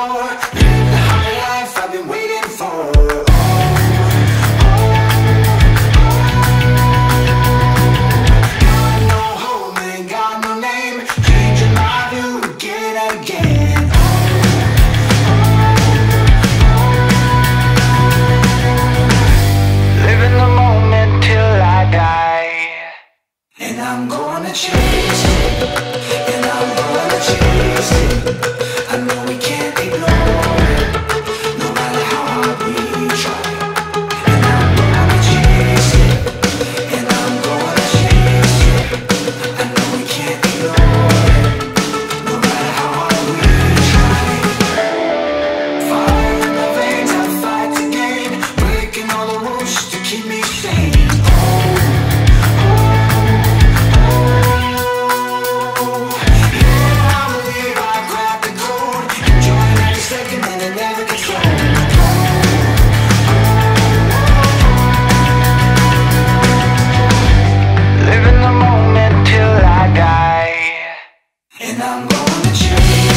power. I'm gonna change.